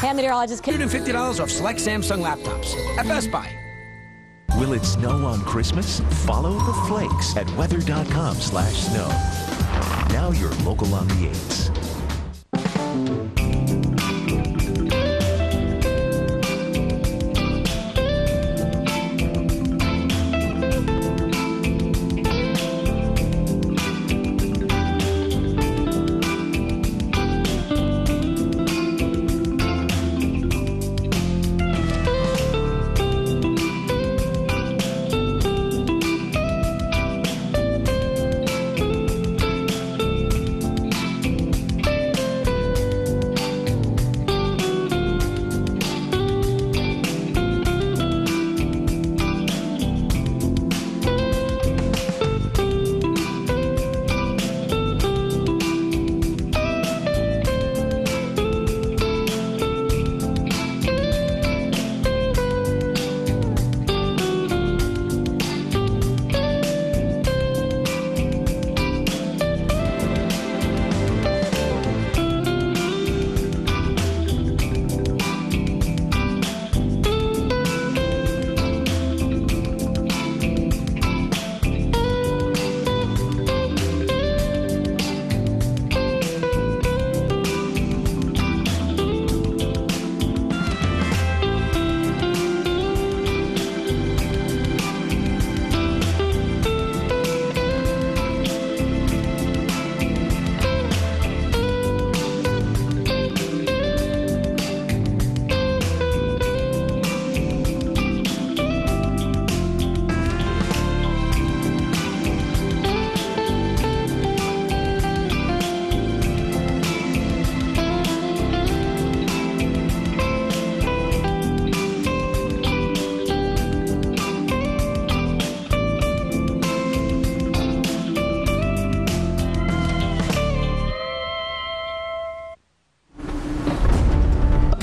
Hey, meteorologist. $150 off select Samsung laptops at Best Buy. Will it snow on Christmas? Follow the flakes at weather.com slash snow. Now you're local on the 8s.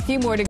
Few more to